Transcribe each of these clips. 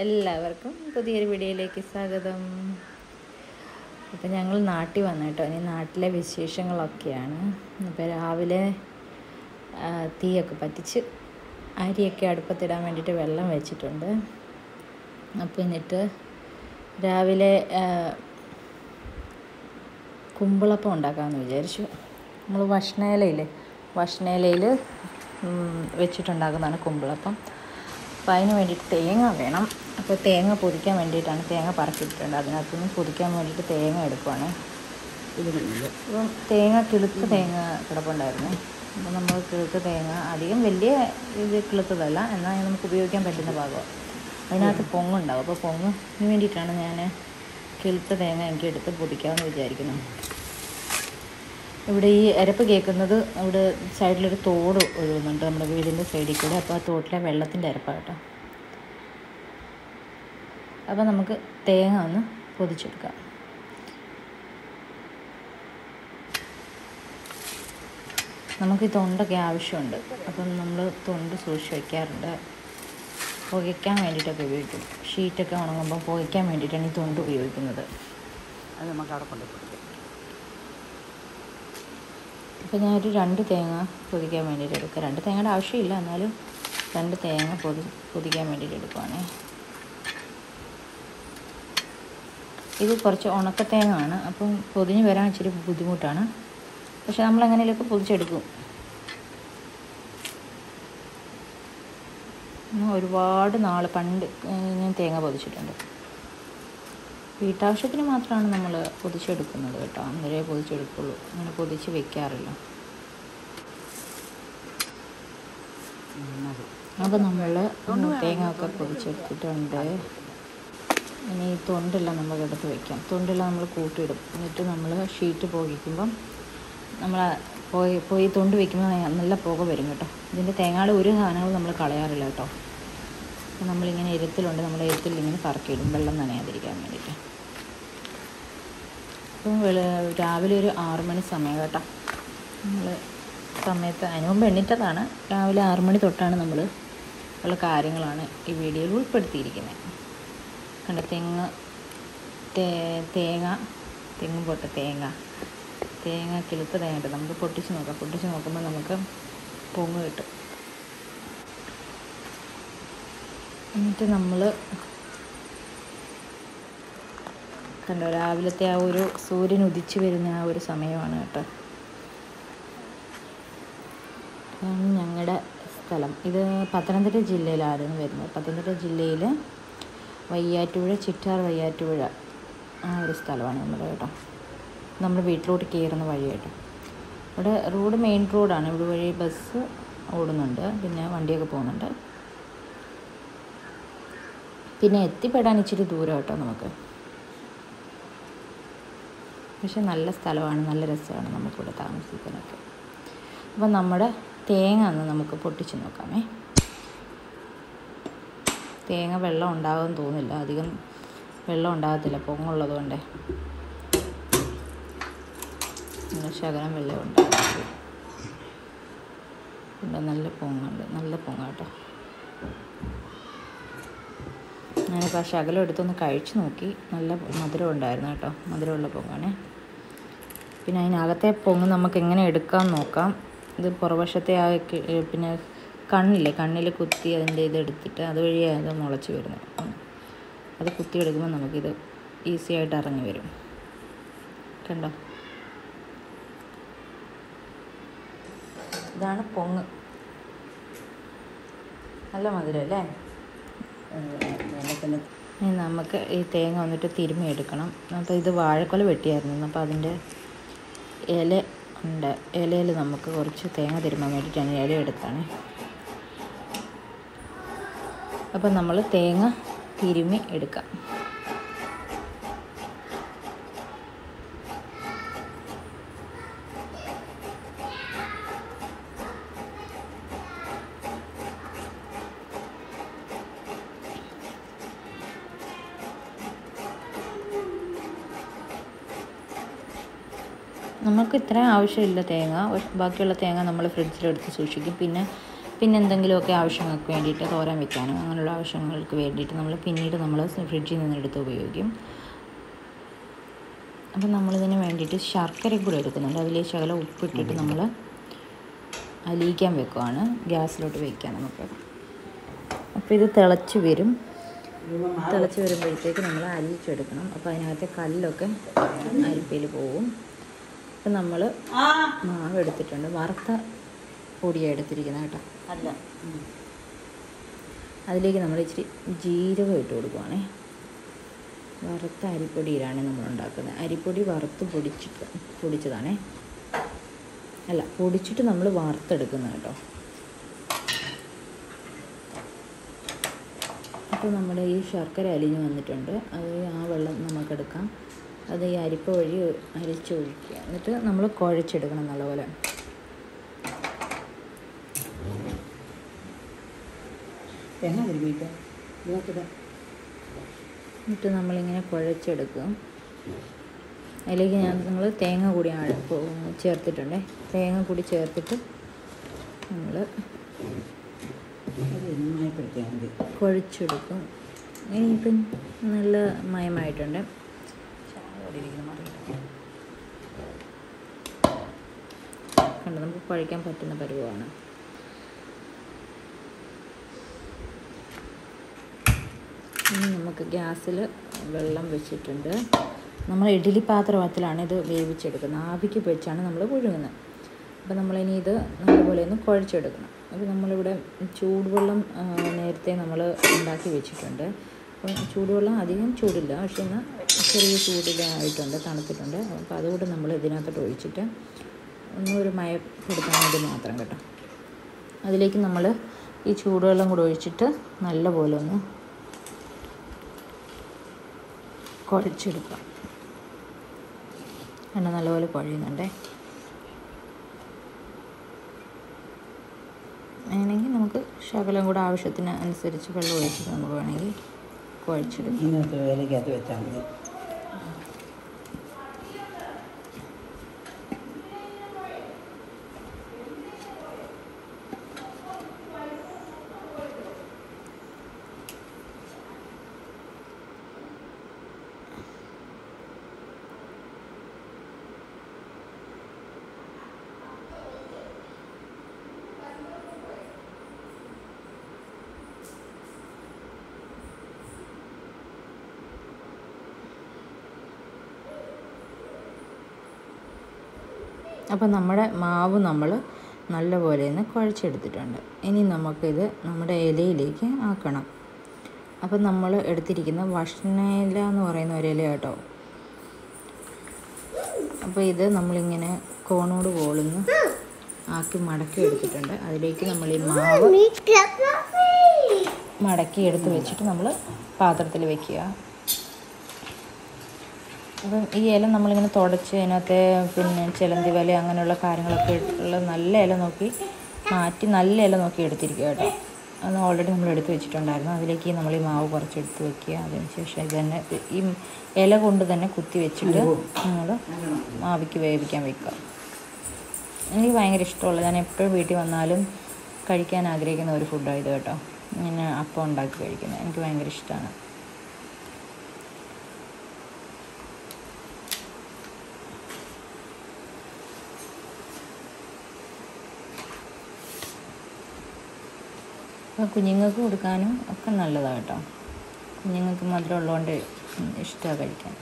എല്ലാവർക്കും പുതിയൊരു വീഡിയോയിലേക്ക് സ്വാഗതം. അപ്പം ഞങ്ങൾ നാട്ടിൽ വന്നു കേട്ടോ. ഇനി നാട്ടിലെ വിശേഷങ്ങളൊക്കെയാണ്. ഇപ്പം രാവിലെ തീയൊക്കെ പറ്റിച്ച് അരിയൊക്കെ അടുപ്പത്തിടാൻ വേണ്ടിയിട്ട് വെള്ളം വെച്ചിട്ടുണ്ട്. അപ്പം എന്നിട്ട് രാവിലെ കുമ്പിളപ്പം ഉണ്ടാക്കാമെന്ന് വിചാരിച്ചു. നമ്മൾ ഭക്ഷണയിലയില്ലേ ഭക്ഷണയിലയിൽ വെച്ചിട്ടുണ്ടാക്കുന്നതാണ് കുമ്പിളപ്പം. അപ്പോൾ അതിന് വേണ്ടിയിട്ട് തേങ്ങ വേണം. അപ്പോൾ തേങ്ങ പൊതിക്കാൻ വേണ്ടിയിട്ടാണ് തേങ്ങ പറക്കിയിട്ടുണ്ട് അതിനകത്തുനിന്ന് പൊതിക്കാൻ വേണ്ടിയിട്ട് തേങ്ങ എടുക്കുവാണ്. അപ്പം തേങ്ങ കിളുത്ത തേങ്ങ കിടപ്പുണ്ടായിരുന്നു. അപ്പോൾ നമ്മൾ കിളുത്ത തേങ്ങ അധികം വലിയ ഇത് കിളുത്തതല്ല. എന്നാൽ നമുക്ക് ഉപയോഗിക്കാൻ പറ്റുന്ന ഭാഗമാണ്. അതിനകത്ത് പൊങ്ങുണ്ടാവും. അപ്പോൾ പൊങ്ങിന് വേണ്ടിയിട്ടാണ് ഞാൻ കിളുത്ത തേങ്ങ എനിക്ക് എടുത്ത് പൊതിക്കാമെന്ന് വിചാരിക്കുന്നു. ഇവിടെ ഈ അരപ്പ് കേൾക്കുന്നത് ഇവിടെ സൈഡിലൊരു തോട് ഒഴുകുന്നുണ്ട് നമ്മുടെ വീടിന്റെ സൈഡിൽ കൂടെ. അപ്പോൾ ആ തോട്ടിലെ വെള്ളത്തിന്റെ അരപ്പാണ് കേട്ടോ അപ്പോൾ നമുക്ക് തേങ്ങ ഒന്ന് പൊതിച്ചെടുക്കാം. നമുക്ക് ഈ തൊണ്ടൊക്കെ ആവശ്യമുണ്ട്. അപ്പം നമ്മൾ തൊണ്ട് സൂക്ഷിച്ച് വയ്ക്കാറുണ്ട്. പുകയ്ക്കാൻ വേണ്ടിയിട്ടൊക്കെ ഉപയോഗിക്കും. ഷീറ്റൊക്കെ ഉണങ്ങുമ്പോൾ പുകയ്ക്കാൻ വേണ്ടിയിട്ടാണ് ഈ തൊണ്ട് ഉപയോഗിക്കുന്നത്. അത് നമുക്ക് അവിടെ കൊണ്ടു അപ്പോൾ ഞാനൊരു രണ്ട് തേങ്ങ പൊതിക്കാൻ വേണ്ടിയിട്ട് എടുക്കുക രണ്ട് തേങ്ങയുടെ ആവശ്യമില്ല എന്നാലും രണ്ട് തേങ്ങ പൊതി പൊതിക്കാൻ വേണ്ടിയിട്ട് എടുക്കുവാണേ. ഇത് കുറച്ച് ഉണക്ക തേങ്ങ ആണ് അപ്പം പൊതിഞ്ഞ് വരാൻ ഇച്ചിരി ബുദ്ധിമുട്ടാണ്. പക്ഷെ നമ്മൾ എങ്ങനെയൊക്കെ പൊതിച്ചെടുക്കും ഒരുപാട് നാൾ പണ്ട് ഞാൻ തേങ്ങ പൊതിച്ചിട്ടുണ്ട്. വീട്ടാവശ്യത്തിന് മാത്രമാണ് നമ്മൾ പൊതിച്ചെടുക്കുന്നത് കേട്ടോ. അന്നേരേ പൊതിച്ചെടുക്കുള്ളൂ. അങ്ങനെ പൊതിച്ച് വെക്കാറില്ല. അപ്പം അപ്പോൾ നമ്മൾ തേങ്ങ ഒക്കെ പൊതിച്ചെടുത്തിട്ടുണ്ട്. ഇനി ഈ തൊണ്ടെല്ലാം നമുക്ക് എടുത്ത് വെക്കാം. തൊണ്ടെല്ലാം നമ്മൾ കൂട്ടിയിടും എന്നിട്ട് നമ്മൾ ഷീറ്റ് പോകിക്കുമ്പം നമ്മൾ പോയി പോയി തൊണ്ട് വെക്കുമ്പോൾ നല്ല പുക വരും കേട്ടോ. ഇതിന്റെ തേങ്ങയുടെ ഒരു സാധനങ്ങളും നമ്മൾ കളയാറില്ല കേട്ടോ. നമ്മളിങ്ങനെ എരുത്തിലുണ്ട്. നമ്മൾ ഇരുത്തിൽ ഇങ്ങനെ കറക്കിയിടും. വെള്ളം നനയാതിരിക്കാൻ വേണ്ടിയിട്ട് ഇപ്പം രാവിലെ ഒരു ആറു മണി സമയം കേട്ടോ. നമ്മൾ സമയത്ത് അതിന് മുമ്പ് എണ്ണീറ്റതാണ് രാവിലെ ആറു മണി തൊട്ടാണ് നമ്മൾ ഉള്ള കാര്യങ്ങളാണ് ഈ വീഡിയോയിൽ ഉൾപ്പെടുത്തിയിരിക്കുന്നത്. കണ്ട? തെങ്ങ് തേങ്ങ തെങ്ങ് പൊട്ട തേങ്ങ. തേങ്ങ കിളുത്ത തേങ്ങ നമുക്ക് പൊട്ടിച്ച് നോക്കാം. പൊട്ടിച്ച് നോക്കുമ്പോൾ നമുക്ക് പൊങ്ങ് കിട്ടും. എന്നിട്ട് നമ്മൾ കണ്ടോ രാവിലത്തെ ആ ഒരു സൂര്യൻ ഉദിച്ചു വരുന്ന ആ ഒരു സമയമാണ് കേട്ടോ. ഞങ്ങളുടെ സ്ഥലം. ഇത് പത്തനംതിട്ട ജില്ലയിലായിരുന്നു വരുന്നത്. പത്തനംതിട്ട ജില്ലയിൽ വയ്യാറ്റുപുഴ ചിറ്റാർ വയ്യാറ്റുപുഴ ആ ഒരു സ്ഥലമാണ് നമ്മുടെ കേട്ടോ. നമ്മുടെ വീട്ടിലോട്ട് കയറുന്ന വഴി കേട്ടോ ഇവിടെ റോഡ് മെയിൻ റോഡാണ്. ഇവിടെ വഴി ബസ് ഓടുന്നുണ്ട്. പിന്നെ വണ്ടിയൊക്കെ പോകുന്നുണ്ട്. പിന്നെ എത്തിപ്പെടാൻ ഇച്ചിരി ദൂരം കേട്ടോ നമുക്ക്. പക്ഷെ നല്ല സ്ഥലമാണ് നല്ല രസമാണ് നമുക്കിവിടെ താമസിക്കാനൊക്കെ. അപ്പം നമ്മുടെ തേങ്ങ ഒന്ന് നമുക്ക് പൊട്ടിച്ച് നോക്കാമേ. തേങ്ങ വെള്ളം ഉണ്ടാകുമെന്ന് തോന്നില്ല അധികം വെള്ളം ഉണ്ടാകത്തില്ല പൊങ്ങുള്ളത് കൊണ്ടേ. ശകലം വെള്ളം ഉണ്ടാകും. നല്ല പൊങ്ങുണ്ട് നല്ല പൊങ്ങാട്ടോ ഞാനിപ്പോൾ ആ ശകലം എടുത്തൊന്ന് കഴിച്ചു നോക്കി. നല്ല മധുരം ഉണ്ടായിരുന്നു കേട്ടോ മധുരമുള്ള പൊങ്ങാണേ. പിന്നെ അതിനകത്തെ പൊങ്ങ് നമുക്ക് എങ്ങനെ എടുക്കാൻ നോക്കാം. ഇത് പുറവശത്തെ ആ പിന്നെ കണ്ണില്ലേ കണ്ണിൽ കുത്തി അതിന്റെ ഇത് എടുത്തിട്ട് അതുവഴി അത് മുളച്ച് വരുന്നത്. അത് കുത്തി എടുക്കുമ്പോൾ നമുക്കിത് ഈസി ആയിട്ട് ഇറങ്ങി വരും. കണ്ടോ? ഇതാണ് പൊങ്ങ്. നല്ല മധുരം അല്ലേ? നമുക്ക് ഈ തേങ്ങ വന്നിട്ട് തിരുമ്മി എടുക്കണം. അപ്പോൾ ഇത് വാഴക്കൊല വെട്ടിയായിരുന്നു. അപ്പോൾ അതിന്റെ ഇല ഉണ്ട്. ഇലയിൽ നമുക്ക് കുറച്ച് തേങ്ങ തിരുമ്മാൻ വേണ്ടിയിട്ടാണ് ഇല എടുത്താണ്. അപ്പം നമ്മൾ തേങ്ങ തിരുമ്മി എടുക്കാം. നമുക്ക് ഇത്രയും ആവശ്യമില്ല തേങ്ങ ബാക്കിയുള്ള തേങ്ങ നമ്മൾ ഫ്രിഡ്ജിലെടുത്ത് സൂക്ഷിക്കും. പിന്നെ പിന്നെ എന്തെങ്കിലുമൊക്കെ ആവശ്യങ്ങൾക്ക് വേണ്ടിയിട്ട് തോരൻ വെക്കാനും അങ്ങനെയുള്ള ആവശ്യങ്ങൾക്ക് വേണ്ടിയിട്ട് നമ്മൾ പിന്നീട് നമ്മൾ ഫ്രിഡ്ജിൽ നിന്ന് എടുത്ത് ഉപയോഗിക്കും. അപ്പം നമ്മളിതിന് വേണ്ടിയിട്ട് ശർക്കര കൂടെ എടുക്കുന്നുണ്ട്. അതിൽ ശകലം ഉപ്പിട്ടിട്ട് നമ്മൾ അലിയിക്കാൻ വെക്കുവാണ്. ഗ്യാസിലോട്ട് വയ്ക്കാം നമുക്ക്. അപ്പോൾ ഇത് തിളച്ച് വരും. തിളച്ച് വരുമ്പോഴത്തേക്ക് നമ്മൾ അലിയിച്ചെടുക്കണം അപ്പോൾ അതിനകത്തെ കല്ലൊക്കെ അരിപ്പയിൽ പോവും. അപ്പം നമ്മൾ മാവ് എടുത്തിട്ടുണ്ട്. വറുത്ത പൊടിയാണ് എടുത്തിരിക്കുന്നത് കേട്ടോ. അല്ല. അതിലേക്ക് നമ്മൾ ഇച്ചിരി ജീരകം ഇട്ട് കൊടുക്കുവാണേ. വറുത്ത അരിപ്പൊടിയിലാണ് നമ്മൾ ഉണ്ടാക്കുന്നത്. അരിപ്പൊടി വറുത്ത് പൊടിച്ചിട്ട് പൊടിച്ചതാണേ. അല്ല പൊടിച്ചിട്ട് നമ്മൾ വറുത്തെടുക്കുന്നത് കേട്ടോ. അപ്പോൾ നമ്മുടെ ഈ ശർക്കര അലിഞ്ഞ് വന്നിട്ടുണ്ട്. അത് ആ വെള്ളം നമുക്കെടുക്കാം. അത് ഈ അരിപ്പ വഴി അരിച്ചൊഴിക്കുക എന്നിട്ട് നമ്മൾ കുഴച്ചെടുക്കണം നല്ലപോലെ. തേങ്ങ എന്നിട്ട് നമ്മളിങ്ങനെ കുഴച്ചെടുക്കും. അതിലേക്ക് ഞാൻ നിങ്ങൾ തേങ്ങ കൂടി ചേർത്തിട്ടുണ്ടേ. തേങ്ങ കൂടി ചേർത്തിട്ട് നമ്മൾ കുഴച്ചെടുക്കും. ഇനിയിപ്പം നല്ല മയമായിട്ടുണ്ട്. അവിടെ ഇരിക്കുന്നു, നമുക്ക് കഴിക്കാൻ പറ്റുന്ന പരുവമാണ്. ഇനി നമുക്ക് ഗ്യാസിൽ വെള്ളം വെച്ചിട്ടുണ്ട്. നമ്മൾ ഇഡ്ഡലി പാത്രത്തിലാണ് ഇത് വേവിച്ചെടുക്കുന്നത്. ആവിക്ക് വെച്ചാണ് നമ്മൾ പുഴുങ്ങുന്നത്. അപ്പോൾ നമ്മളിനി ഇത് നല്ലപോലെ ഒന്ന് കുഴച്ചെടുക്കണം. അപ്പോൾ നമ്മളിവിടെ ചൂടുവെള്ളം നേരത്തെ നമ്മൾ ഉണ്ടാക്കി വെച്ചിട്ടുണ്ട്. അപ്പം ചൂടുവെള്ളം അധികം ചൂടില്ല. പക്ഷെ എന്നാൽ ചെറിയ ചൂടിലായിട്ടുണ്ട് തണുത്തിട്ടുണ്ട്. അപ്പോൾ അതുകൂടെ നമ്മൾ ഇതിനകത്തോട്ട് ഒഴിച്ചിട്ട് ഒന്നൊരു മയപ്പെടുത്താൻ വേണ്ടി മാത്രം കേട്ടോ. അതിലേക്ക് നമ്മൾ ഈ ചൂടുവെള്ളം കൂടെ ഒഴിച്ചിട്ട് നല്ലപോലെ ഒന്ന് കുഴച്ചെടുക്കാം. എണ്ണ നല്ലപോലെ കുഴയുന്നുണ്ടേ. അങ്ങനെയെങ്കിൽ നമുക്ക് ശകലം കൂടെ ആവശ്യത്തിന് അനുസരിച്ച് വെള്ളം ഒഴിച്ചിട്ട് നമുക്ക് വേണമെങ്കിൽ കുഴച്ചെടുക്കാം. വേലയ്ക്ക് അത് വെച്ചാൽ മതി. അപ്പോൾ നമ്മുടെ മാവ് നമ്മൾ നല്ലപോലെ ഒന്ന് കുഴച്ചെടുത്തിട്ടുണ്ട്. ഇനി നമുക്കിത് നമ്മുടെ ഇലയിലേക്ക് ആക്കണം. അപ്പം നമ്മൾ എടുത്തിരിക്കുന്ന വഷ്ണയില എന്ന് പറയുന്ന ഒരു ഇല കേട്ടോ അപ്പോൾ ഇത് നമ്മളിങ്ങനെ കോണോട് പോളിന്ന് ആക്കി മടക്കി എടുത്തിട്ടുണ്ട്. അതിലേക്ക് നമ്മൾ ഈ മാവ് മടക്കി എടുത്ത് വെച്ചിട്ട് നമ്മൾ പാത്രത്തിൽ വെക്കുക. അപ്പം ഈ ഇല നമ്മളിങ്ങനെ തുടച്ച് അതിനകത്തെ പിന്നെ ചിലന്തി വല അങ്ങനെയുള്ള കാര്യങ്ങളൊക്കെ ഉള്ള നല്ല ഇല നോക്കി മാറ്റി നല്ല ഇല നോക്കി എടുത്തിരിക്കുക കേട്ടോ. അത് ഓൾറെഡി നമ്മൾ എടുത്ത് വെച്ചിട്ടുണ്ടായിരുന്നു. അതിലേക്ക് നമ്മൾ ഈ മാവ് കുറച്ച് എടുത്ത് വെക്കുക. അതിന് ശേഷം ഇത് തന്നെ ഈ ഇല കൊണ്ട് തന്നെ കുത്തി വെച്ചിട്ട് നമ്മൾ മാവിക്ക് വേവിക്കാൻ വെക്കുക. എനിക്ക് ഭയങ്കര ഇഷ്ടമുള്ള ഞാൻ എപ്പോഴും വീട്ടിൽ വന്നാലും കഴിക്കാൻ ആഗ്രഹിക്കുന്ന ഒരു ഫുഡാണ് ഇത് കേട്ടോ. ഇങ്ങനെ അപ്പം ഉണ്ടാക്കി കഴിക്കുന്നത്. എനിക്ക് ഭയങ്കര ഇഷ്ടമാണ്. കുഞ്ഞുങ്ങൾക്ക് കൊടുക്കാനും ഒക്കെ നല്ലതാണ് കേട്ടോ. കുഞ്ഞുങ്ങൾക്ക് മധുരം ഉള്ളതുകൊണ്ട് ഇഷ്ടമാണ് കഴിക്കാൻ.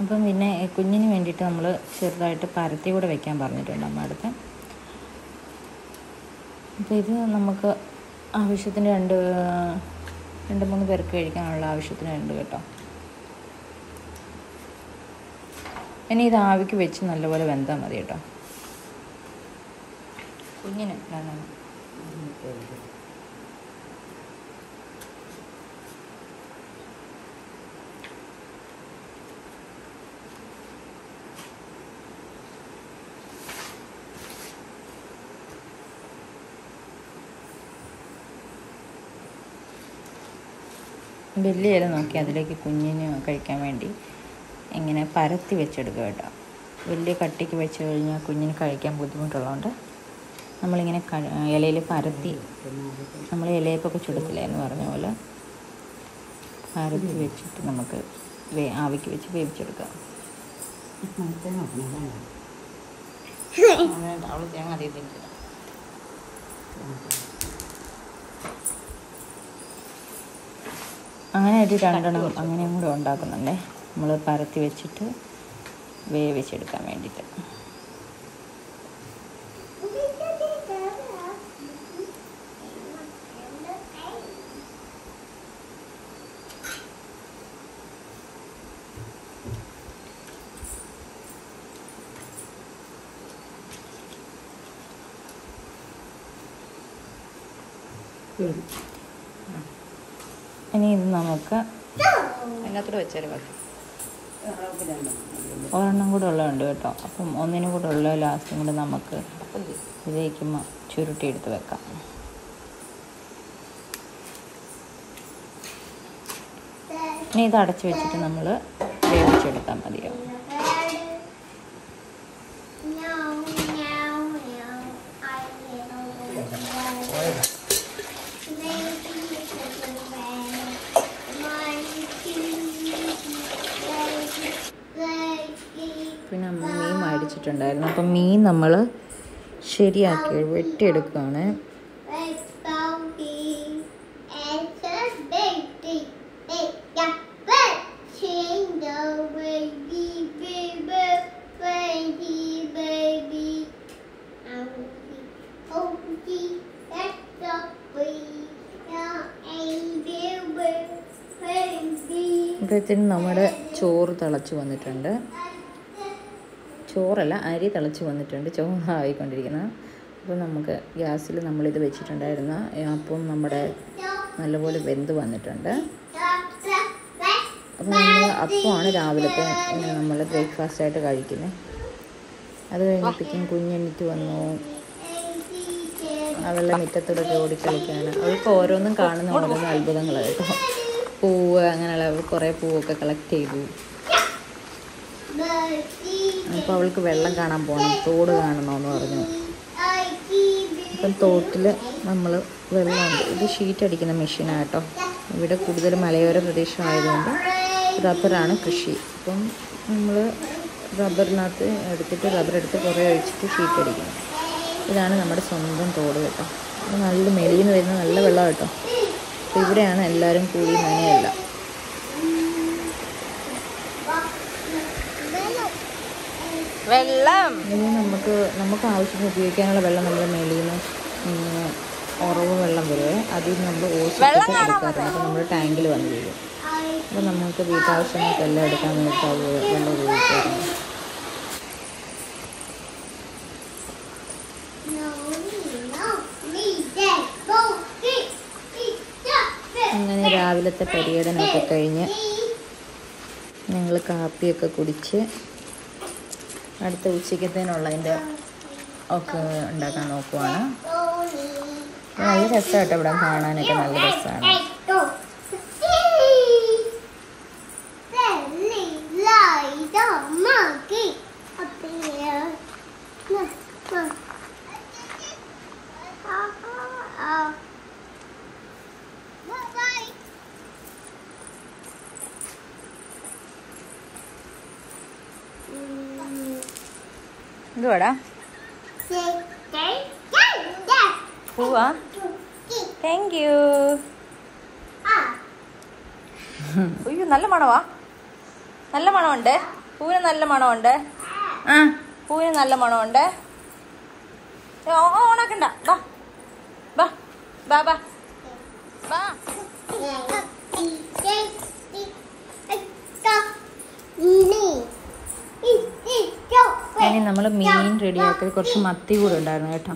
അപ്പം പിന്നെ കുഞ്ഞിന് വേണ്ടിയിട്ട് നമ്മൾ ചെറുതായിട്ട് പരത്തി കൂടെ വെക്കാൻ പറഞ്ഞിട്ടുണ്ട് അമ്മ അടുത്ത്. അപ്പോൾ ഇത് നമുക്ക് ആവശ്യത്തിന് രണ്ട് രണ്ട് മൂന്ന് പേർക്ക് കഴിക്കാനുള്ള ആവശ്യത്തിന് ഉണ്ട് കേട്ടോ. ഇനി ഇത് ആവിക്ക് വെച്ച് നല്ലപോലെ വെന്താൽ മതി കേട്ടോ. കുഞ്ഞിന് രണ്ടെണ്ണം വലിയ ഇല നോക്കി അതിലേക്ക് കുഞ്ഞിന് കഴിക്കാൻ വേണ്ടി ഇങ്ങനെ പരത്തി വെച്ചെടുക്കുക കേട്ടോ. വലിയ കട്ടിക്ക് വെച്ച് കഴിഞ്ഞാൽ കുഞ്ഞിന് കഴിക്കാൻ ബുദ്ധിമുട്ടുള്ളതുകൊണ്ട് നമ്മളിങ്ങനെ ഇലയിൽ പരത്തി നമ്മൾ ഇലയപ്പൊക്കെ ചുടത്തില്ല എന്ന് പറഞ്ഞ പോലെ പരത്തി വെച്ചിട്ട് നമുക്ക് ആവിക്ക് വെച്ച് വേവിച്ചെടുക്കാം. തേങ്ങ അങ്ങനെ ഒരു രണ്ടെണ്ണം അങ്ങനെയും കൂടെ ഉണ്ടാക്കുന്നുണ്ടേ. നമ്മൾ പരത്തി വെച്ചിട്ട് വേവിച്ചെടുക്കാൻ വേണ്ടിയിട്ട് ശരി. ഇനി നമുക്ക് അതിനകത്തൂടെ വെച്ചാൽ രണ്ടെണ്ണം. ഒരെണ്ണം കൂടെ ഉള്ളതുണ്ട് കേട്ടോ. അപ്പം ഒന്നിനും കൂടെ ഉള്ള ലാസ്റ്റും കൂടെ നമുക്ക് ഇതിലേക്ക് ചുരുട്ടി ചുരുട്ടിയെടുത്ത് വെക്കാം. ഇനി ഇത് അടച്ചു വെച്ചിട്ട് നമ്മൾ വേവിച്ചെടുത്താൽ മതിയാവും മേടിച്ചിട്ടുണ്ടായിരുന്നു അപ്പം മീൻ നമ്മൾ ശരിയാക്കി വെട്ടിയെടുക്കുകയാണ് ഇപ്പോഴത്തേന് നമ്മുടെ ചോറ് തിളച്ച് വന്നിട്ടുണ്ട്. ചോറല്ല അരി തിളച്ച് വന്നിട്ടുണ്ട്. ചോറായിക്കൊണ്ടിരിക്കുന്നത് അപ്പോൾ നമുക്ക് ഗ്യാസിൽ നമ്മളിത് വെച്ചിട്ടുണ്ടായിരുന്ന അപ്പം നമ്മുടെ നല്ലപോലെ വെന്ത് വന്നിട്ടുണ്ട്. അപ്പോൾ നമ്മൾ അപ്പമാണ് രാവിലത്തെ നമ്മൾ ബ്രേക്ക്ഫാസ്റ്റ് ആയിട്ട് കഴിക്കുന്നത് അത് കഴിഞ്ഞപ്പോഴേക്കും കുഞ്ഞെണ്ണിട്ട് വന്നു. അവളുടെ മുറ്റത്തോടൊക്കെ ഓടിക്കളിക്കാണ് അവൾക്ക് ഓരോന്നും കാണുന്ന ഓരോന്നും അത്ഭുതങ്ങൾ കേട്ടോ. പൂവ് അങ്ങനെയുള്ള കുറേ പൂവൊക്കെ കളക്ട് ചെയ്തു. അപ്പോൾ അവൾക്ക് വെള്ളം കാണാൻ പോകണം തോട് കാണണമെന്ന് പറഞ്ഞു. അപ്പം തോട്ടിൽ നമ്മൾ വെള്ളമുണ്ട്. ഇത് ഷീറ്റ് അടിക്കുന്ന മെഷീനാണ് കേട്ടോ. ഇവിടെ കൂടുതൽ മലയോര പ്രദേശമായതുകൊണ്ട് റബ്ബറാണ് കൃഷി. അപ്പം നമ്മൾ റബ്ബറിനകത്ത് എടുത്തിട്ട് റബ്ബർ എടുത്ത് കുറേ ഒഴിച്ചിട്ട് ഷീറ്റ് അടിക്കണം. ഇതാണ് നമ്മുടെ സ്വന്തം തോട് കേട്ടോ. നല്ല മെലിയിൽ നിന്ന് വരുന്ന നല്ല വെള്ളം കേട്ടോ. അപ്പോൾ ഇവിടെയാണ് എല്ലാവരും കൂടി നനയല്ല. വെള്ളം. നമുക്ക് നമുക്ക് ആവശ്യത്തിന് ഉപയോഗിക്കാനുള്ള വെള്ളം നമ്മുടെ മേളിൽ നിന്ന് ഉറവ് വെള്ളം വരെ അതിൽ നമ്മൾ ഓസിട്ട് എടുക്കാറുണ്ട്. അപ്പോൾ നമ്മൾ ടാങ്കിൽ വന്നു വീഴും. അപ്പോൾ നമുക്ക് വീട്ടാവശ്യങ്ങൾക്കെല്ലാം എടുക്കാൻ വേണ്ടിയിട്ട് അത് വെള്ളം ഉപയോഗിക്കാറുണ്ട്. അങ്ങനെ രാവിലത്തെ പര്യടനമൊക്കെ കഴിഞ്ഞ് ഞങ്ങൾ കാപ്പിയൊക്കെ കുടിച്ച് അടുത്ത ഉച്ചയ്ക്കത്തേനുള്ളതിന്റെ ഒക്കെ ഉണ്ടാക്കാൻ നോക്കുവാണ്. നല്ല രസമായിട്ട് ഇവിടെ കാണാനൊക്കെ നല്ല രസമാണ് എന്തുവാടാ പൂവാ താങ്ക് യു അയ്യോ നല്ല മണവാ നല്ല മണമുണ്ട് പൂവിന് നല്ല മണമുണ്ട്. പൂവിന് നല്ല മണമുണ്ട്. ഓണാക്കണ്ട. ബാ ഇനി നമ്മൾ മീൻ റെഡിയാക്കി കുറച്ച് മത്തി കൂടെ ഉണ്ടായിരുന്നു കേട്ടോ.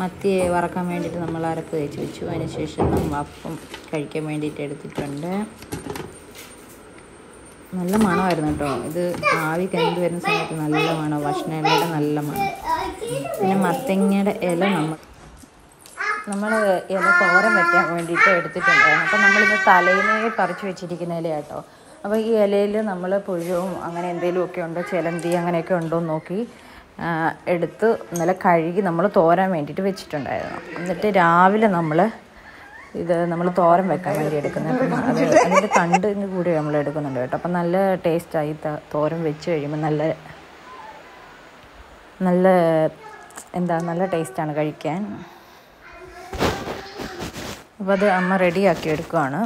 മത്തി വറക്കാൻ വേണ്ടിയിട്ട് നമ്മൾ അരപ്പ് തേച്ച് വെച്ചു. അതിനുശേഷം അപ്പം കഴിക്കാൻ വേണ്ടിയിട്ട് എടുത്തിട്ടുണ്ട്. നല്ല മണമായിരുന്നു കേട്ടോ. ഇത് ആവി കണ്ടു വരുന്ന സമയത്ത് നല്ല മണം ഭക്ഷണയുടെ നല്ല മണം. പിന്നെ മത്തങ്ങയുടെ ഇല നമ്മൾ നമ്മൾ ഇല തോരൻ വെക്കാൻ വേണ്ടിയിട്ട് എടുത്തിട്ടുണ്ടായിരുന്നു. അപ്പം നമ്മളിത് തലയിലേ പറിച്ച് വെച്ചിരിക്കുന്ന ഇല കേട്ടോ. അപ്പോൾ ഈ ഇലയിൽ നമ്മൾ പുഴുവും അങ്ങനെ എന്തെങ്കിലുമൊക്കെ ഉണ്ടോ? ചിലന്തി അങ്ങനെയൊക്കെ ഉണ്ടോ എന്ന് നോക്കി എടുത്ത് ഇന്നലെ കഴുകി നമ്മൾ തോരാൻ വേണ്ടിയിട്ട് വെച്ചിട്ടുണ്ടായിരുന്നു. എന്നിട്ട് രാവിലെ നമ്മൾ ഇത് നമ്മൾ തോരൻ വെക്കാൻ വേണ്ടി എടുക്കുന്നത്. അപ്പം അത് അതിന്റെ തണ്ടിന് കൂടി നമ്മൾ എടുക്കുന്നുണ്ട് കേട്ടോ. അപ്പം നല്ല ടേസ്റ്റായി തോരൻ വെച്ച് കഴിയുമ്പോൾ നല്ല നല്ല എന്താ നല്ല ടേസ്റ്റാണ് കഴിക്കാൻ. അപ്പോൾ അത് അമ്മ റെഡിയാക്കി എടുക്കുവാണ്.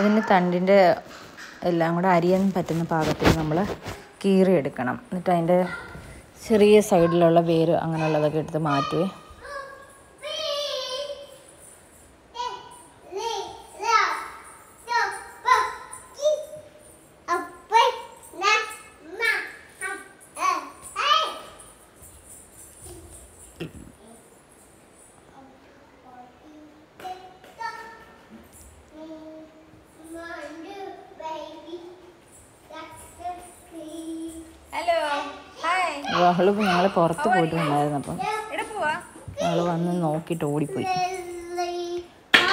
ഇതിന് തണ്ടിന്റെ എല്ലാം കൂടെ അരിയാൻ പറ്റുന്ന പാകത്തിൽ നമ്മൾ കീറിയെടുക്കണം എന്നിട്ട് അതിന്റെ ചെറിയ സൈഡിലുള്ള വേര് അങ്ങനെയുള്ളതൊക്കെ എടുത്ത് മാറ്റുവേ. പുറത്ത് പോയിട്ടുണ്ടായിരുന്നു അപ്പം പോവാ. ഞങ്ങൾ വന്ന് നോക്കിയിട്ട് ഓടിപ്പോയി.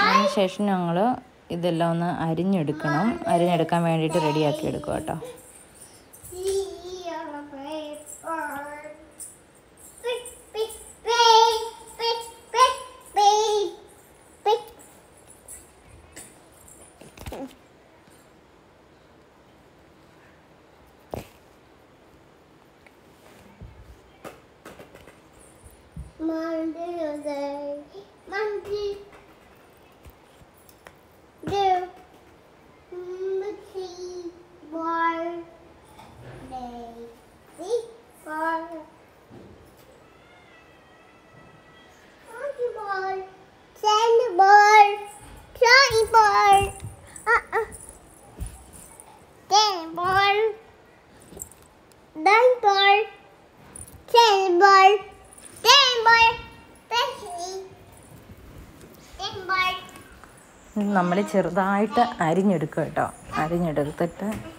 അതിനുശേഷം ഞങ്ങൾ ഇതെല്ലാം ഒന്ന് അരിഞ്ഞെടുക്കണം. അരിഞ്ഞെടുക്കാൻ വേണ്ടിയിട്ട് റെഡിയാക്കി എടുക്കുക കേട്ടോ. നമ്മൾ ചെറുതായിട്ട് അരിഞ്ഞെടുക്കുക കേട്ടോ. അരിഞ്ഞെടുത്തിട്ട്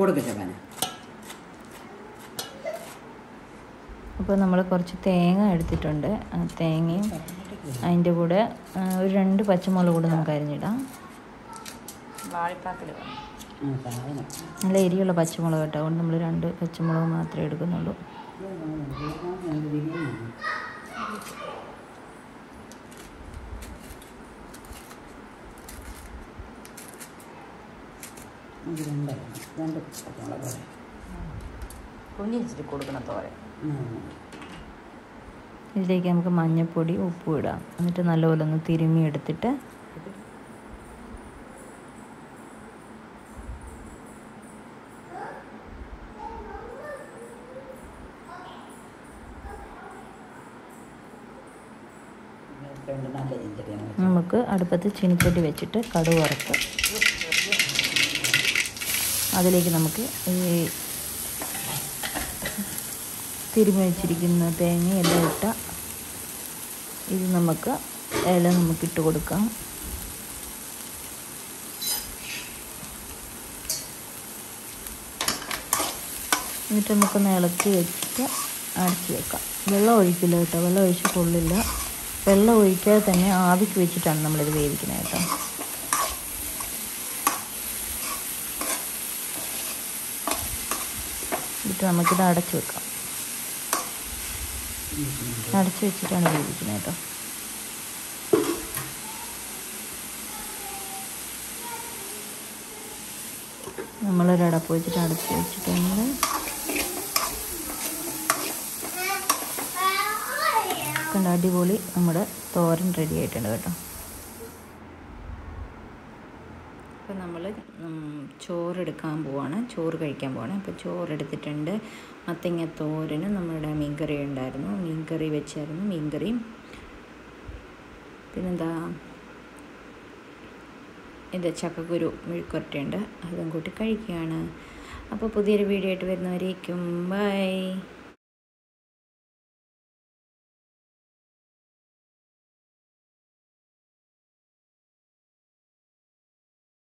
കൊടുക്ക ചപ്പാന അപ്പോൾ നമ്മൾ കുറച്ച് തേങ്ങ എടുത്തിട്ടുണ്ട്. ആ തേങ്ങയും അതിന്റെ കൂടെ ഒരു രണ്ട് പച്ചമുളക് കൂടെ നമുക്ക് അരിഞ്ഞിടാം. നല്ല എരിയുള്ള പച്ചമുളക് കേട്ടോ. അതുകൊണ്ട് നമ്മൾ രണ്ട് പച്ചമുളക് മാത്രമേ എടുക്കുന്നുള്ളൂ. രണ്ടായിരുന്നു. രണ്ട് പച്ചമുളക് പോലെ കുഞ്ഞിച്ചിട്ട് കൊടുക്കണം തോരൻ. ഇതിലേക്ക് നമുക്ക് മഞ്ഞൾപ്പൊടി ഉപ്പും ഇടാം. എന്നിട്ട് നല്ലപോലെ ഒന്ന് തിരുമ്മി എടുത്തിട്ട് നമുക്ക് അടുപ്പത്ത് ചീനിച്ചട്ടി വെച്ചിട്ട് കടുക് വറുത്ത് അതിലേക്ക് നമുക്ക് ഈ തിരുമിച്ചിരിക്കുന്ന തേങ്ങ എല്ലാം ഇട്ട ഇത് നമുക്ക് ഇല നമുക്ക് ഇട്ട് കൊടുക്കാം. എന്നിട്ട് നമുക്കൊന്ന് ഇളക്കി വെച്ചിട്ട് അടച്ച് വെക്കാം. വെള്ളം ഒഴിക്കില്ല കേട്ടോ. വെള്ളം ഒഴിച്ച് കൊള്ളില്ല വെള്ളം ഒഴിക്കാതെ തന്നെ ആവിക്ക് വെച്ചിട്ടാണ് നമ്മളിത് വേവിക്കുന്നത് കേട്ടോ. എന്നിട്ട് നമുക്കിത് അടച്ചു വെക്കാം. അടച്ചു വെച്ചിട്ടാണ് വേവിക്കുന്നത് കേട്ടോ. നമ്മളൊരു അടപ്പ് വെച്ചിട്ട് അടച്ച് വെച്ചിട്ടുണ്ട് കണ്ട അടിപൊളി നമ്മുടെ തോരൻ റെഡി ആയിട്ടുണ്ട് കേട്ടോ അപ്പോൾ നമ്മൾ ചോറെടുക്കാൻ പോവാണ്. ചോറ് കഴിക്കാൻ പോവാണ്. അപ്പോൾ ചോറെടുത്തിട്ടുണ്ട്. മത്തങ്ങ തോരന് നമ്മുടെ മീൻകറി ഉണ്ടായിരുന്നു. മീൻകറി വെച്ചായിരുന്നു. മീൻകറിയും പിന്നെന്താ ഇത് ചക്കക്കുരു മെഴുക്കുരട്ടിയുണ്ട് അതും കൂട്ടി കഴിക്കുകയാണ്. അപ്പോൾ പുതിയൊരു വീഡിയോ ആയിട്ട് വരുന്നവരേക്കും ബൈ.